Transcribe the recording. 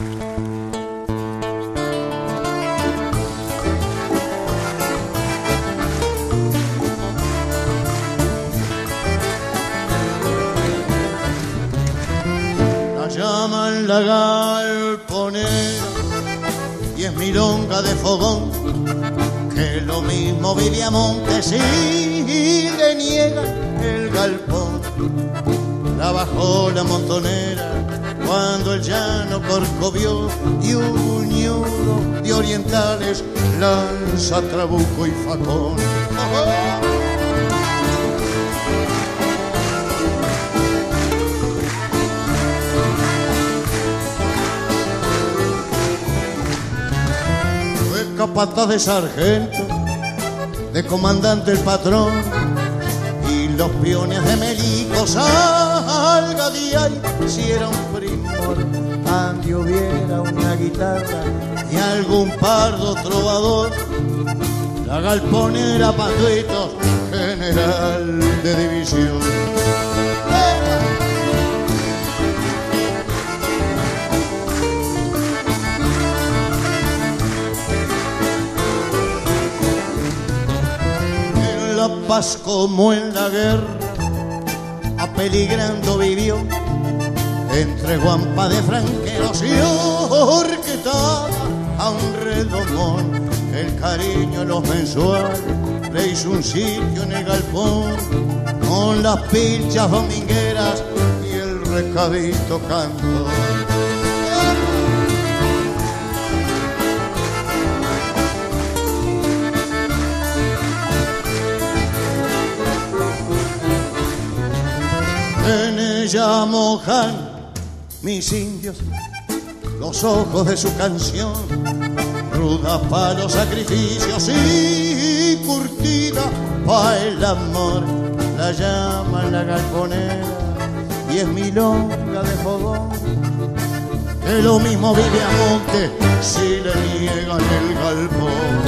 La llaman la galponera y es milonga de fogón que lo mismo Montes y le niega el galpón. La bajó la montonera llano corcovió y un ñudo de orientales lanza trabuco y facón. Fue capataz de sargento, de comandante el patrón y los peones de Melico salga de ahí si era un primor guitarra y algún pardo trovador. La galponera patuitos general de división. En la paz como en la guerra apeligrando vivió entre guampa de franqueros y orquetada a un redomón. El cariño los mensuales le hizo un sitio en el galpón con las pilchas domingueras y el recadito canto. En ella mojan mis indios los ojos de su canción, ruda para los sacrificios y curtida para el amor. La llaman la galponera y es milonga de fogón. Que lo mismo vive a monte si le niegan el galpón.